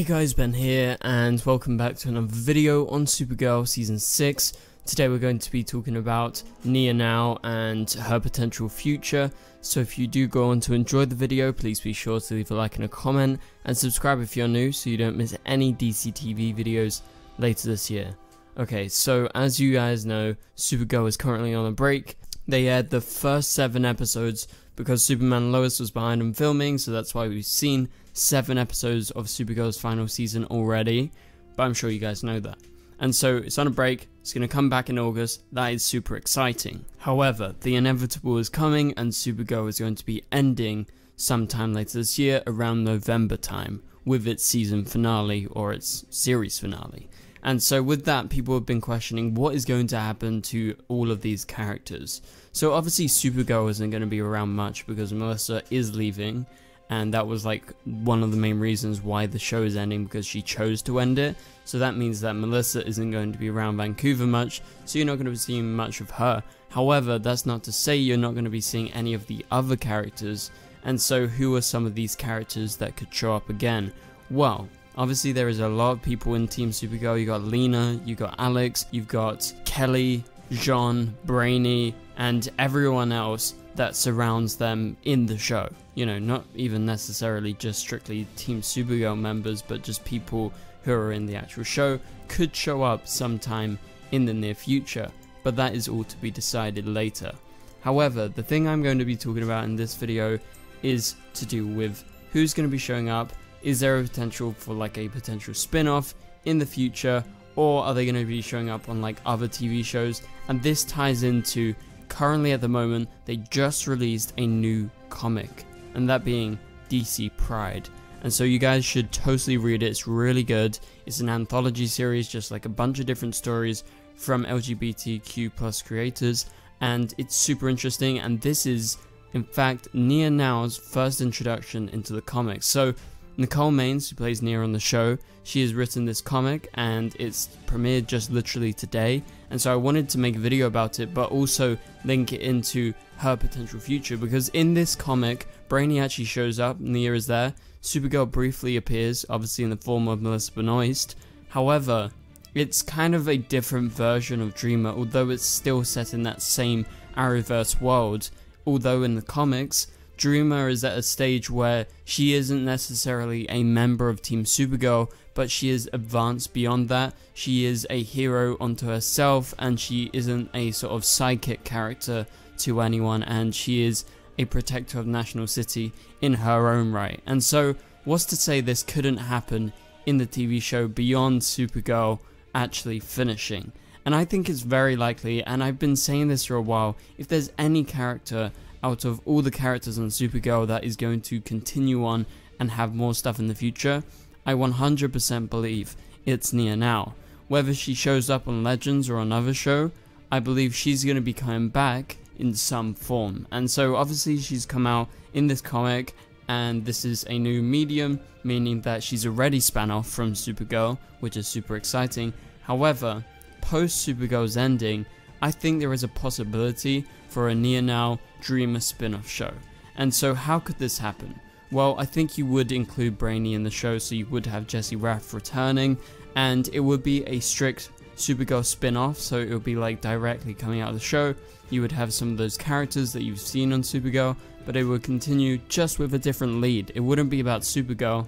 Hey guys, Ben here, and welcome back to another video on Supergirl Season 6. Today we're going to be talking about Nia Nal and her potential future. So if you do go on to enjoy the video, please be sure to leave a like and a comment, and subscribe if you're new so you don't miss any DC TV videos later this year. Okay, so as you guys know, Supergirl is currently on a break. They aired the first seven episodes because Superman Lois was behind on filming, so that's why we've seen seven episodes of Supergirl's final season already, but I'm sure you guys know that. And so it's on a break, it's going to come back in August, that is super exciting. However, the inevitable is coming and Supergirl is going to be ending sometime later this year around November time with its season finale or its series finale. And so with that, people have been questioning what is going to happen to all of these characters. So obviously Supergirl isn't going to be around much because Melissa is leaving and that was like one of the main reasons why the show is ending because she chose to end it. So that means that Melissa isn't going to be around Vancouver much, so you're not going to be seeing much of her. However, that's not to say you're not going to be seeing any of the other characters. And so, who are some of these characters that could show up again? Well, obviously there is a lot of people in Team Supergirl. You got Lena, you got Alex, you've got Kelly, J'onn, Brainy, and everyone else that surrounds them in the show. You know, not even necessarily just strictly Team Supergirl members, but just people who are in the actual show could show up sometime in the near future, but that is all to be decided later. However, the thing I'm going to be talking about in this video is to do with who's going to be showing up, is there a potential for like a potential spin-off in the future, or are they going to be showing up on like other TV shows, and this ties into currently at the moment, they just released a new comic, and that being DC Pride. And so you guys should totally read it, it's really good. It's an anthology series, just like a bunch of different stories from LGBTQ plus creators, and it's super interesting, and this is, in fact, Nia Nal's first introduction into the comics. So Nicole Maines, who plays Nia on the show, she has written this comic and it's premiered just literally today. And so I wanted to make a video about it, but also link it into her potential future because in this comic, Brainy actually shows up, Nia is there, Supergirl briefly appears, obviously in the form of Melissa Benoist. However, it's kind of a different version of Dreamer, although it's still set in that same Arrowverse world. Although in the comics, Dreamer is at a stage where she isn't necessarily a member of Team Supergirl, but she is advanced beyond that. She is a hero unto herself, and she isn't a sort of sidekick character to anyone, and she is a protector of National City in her own right. And so, what's to say this couldn't happen in the TV show beyond Supergirl actually finishing? And I think it's very likely, and I've been saying this for a while, if there's any character out of all the characters on Supergirl that is going to continue on and have more stuff in the future, I 100% believe it's Nia Nal. Whether she shows up on Legends or another show, I believe she's going to be coming back in some form. And so obviously she's come out in this comic and this is a new medium, meaning that she's already spun off from Supergirl, which is super exciting. However, post Supergirl's ending, I think there is a possibility for a Nia Nal Dreamer spin-off show. And so how could this happen? Well, I think you would include Brainy in the show, so you would have Jesse Rath returning, and it would be a strict Supergirl spin-off, so it would be like directly coming out of the show. You would have some of those characters that you've seen on Supergirl, but it would continue just with a different lead. It wouldn't be about Supergirl.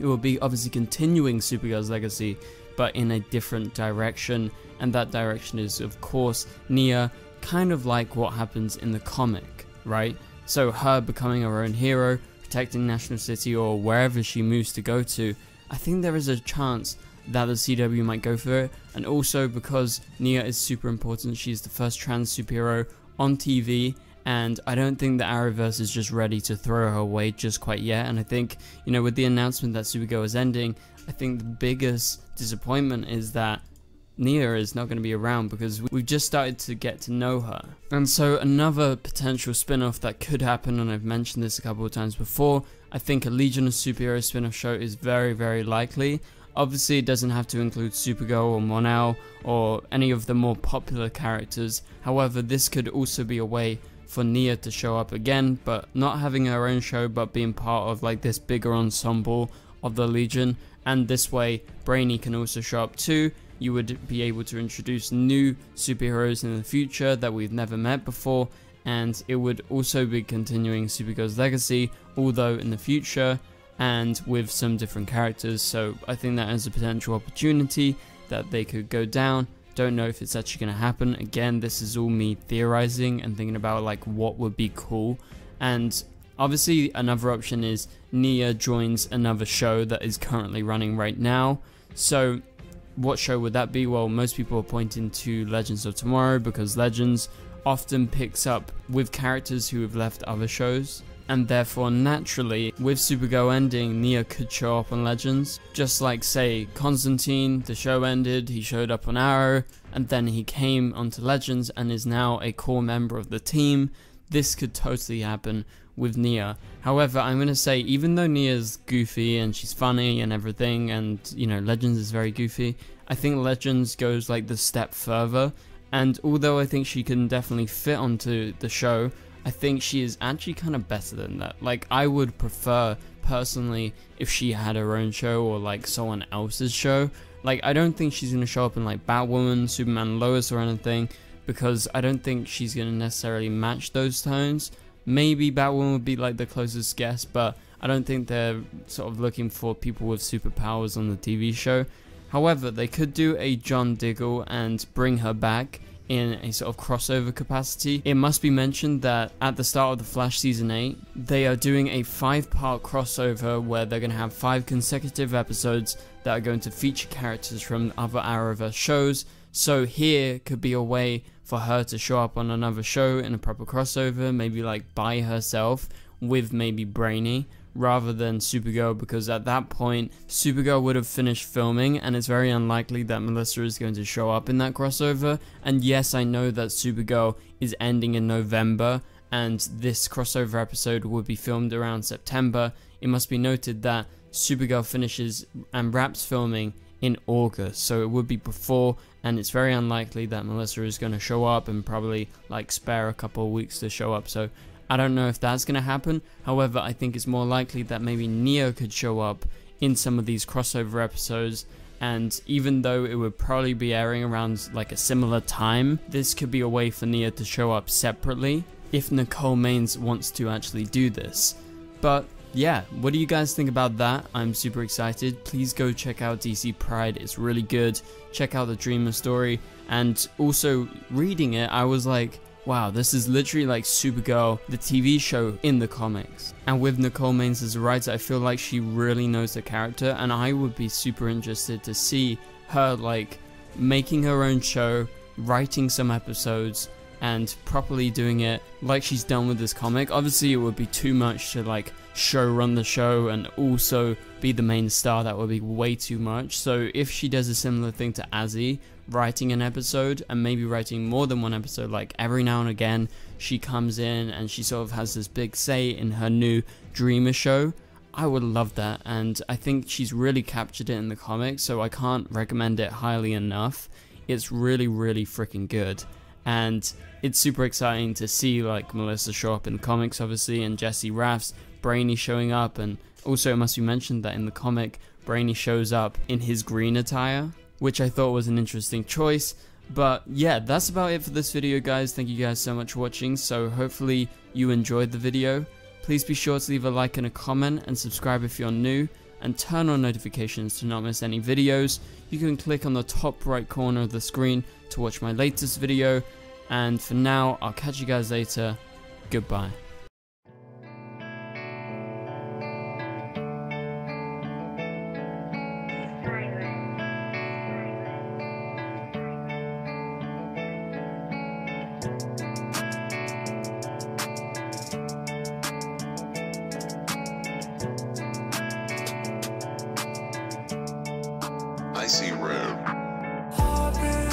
It would be obviously continuing Supergirl's legacy, but in a different direction, and that direction is, of course, Nia kind of like what happens in the comic, right? So her becoming her own hero, protecting National City or wherever she moves to go to, I think there is a chance that the CW might go for it. And also because Nia is super important, she's the first trans superhero on TV and I don't think the Arrowverse is just ready to throw her away just quite yet. And I think, you know, with the announcement that Supergirl is ending, I think the biggest disappointment is that Nia is not going to be around because we've just started to get to know her. And so another potential spin-off that could happen, and I've mentioned this a couple of times before, I think a Legion of Superheroes spin-off show is very, very likely. Obviously, it doesn't have to include Supergirl or Mon-El or any of the more popular characters. However, this could also be a way for Nia to show up again, but not having her own show, but being part of like this bigger ensemble of the Legion. and this way Brainy can also show up too. You would be able to introduce new superheroes in the future that we've never met before, and it would also be continuing Supergirl's legacy, although in the future and with some different characters. So I think that is a potential opportunity that they could go down. Don't know if it's actually going to happen. Again, this is all me theorizing and thinking about like what would be cool. And obviously, another option is Nia joins another show that is currently running right now. So, what show would that be? Well, most people are pointing to Legends of Tomorrow because Legends often picks up with characters who have left other shows and therefore naturally, with Supergirl ending, Nia could show up on Legends. Just like, say, Constantine, the show ended, he showed up on Arrow, and then he came onto Legends and is now a core member of the team. This could totally happen with Nia. However, I'm going to say, even though Nia's goofy and she's funny and everything, and, you know, Legends is very goofy, I think Legends goes like the step further. And although I think she can definitely fit onto the show, I think she is actually kind of better than that. Like, I would prefer, personally, if she had her own show or like someone else's show. Like, I don't think she's gonna show up in like Batwoman, Superman, Lois, or anything because I don't think she's gonna necessarily match those tones. Maybe Batwoman would be like the closest guess, but I don't think they're sort of looking for people with superpowers on the TV show. However, they could do a John Diggle and bring her back in a sort of crossover capacity. It must be mentioned that at the start of The Flash Season 8, they are doing a five part crossover where they're going to have five consecutive episodes that are going to feature characters from other Arrowverse shows. So here could be a way for her to show up on another show in a proper crossover, maybe like by herself with maybe Brainy rather than Supergirl because at that point Supergirl would have finished filming and it's very unlikely that Melissa is going to show up in that crossover. And yes I know that Supergirl is ending in November and this crossover episode will be filmed around September. It must be noted that Supergirl finishes and wraps filming in August so it would be before and it's very unlikely that Melissa is going to show up and probably like spare a couple of weeks to show up. So I don't know if that's going to happen. However, I think it's more likely that maybe Nia could show up in some of these crossover episodes. And even though it would probably be airing around like a similar time, this could be a way for Nia to show up separately if Nicole Maines wants to actually do this. But yeah, what do you guys think about that? I'm super excited. Please go check out DC Pride, it's really good. Check out the Dreamer story. And also, reading it, I was like, Wow, this is literally like Supergirl, the TV show in the comics. And with Nicole Maines as a writer, I feel like she really knows the character and I would be super interested to see her like making her own show, writing some episodes, and properly doing it like she's done with this comic. Obviously, it would be too much to like show run the show and also be the main star. That would be way too much. So if she does a similar thing to Azie, writing an episode and maybe writing more than one episode. Like every now and again, she comes in and she sort of has this big say in her new Dreamer show. I would love that, and I think she's really captured it in the comics, so I can't recommend it highly enough. It's really, really freaking good, and it's super exciting to see like Melissa show up in the comics, obviously, and Jesse Rath's Brainy showing up, and also it must be mentioned that in the comic, Brainy shows up in his green attire, which I thought was an interesting choice. But yeah, that's about it for this video guys. Thank you guys so much for watching. So hopefully you enjoyed the video. Please be sure to leave a like and a comment and subscribe if you're new and turn on notifications to not miss any videos. You can click on the top right corner of the screen to watch my latest video. And for now, I'll catch you guys later. Goodbye. Icy room.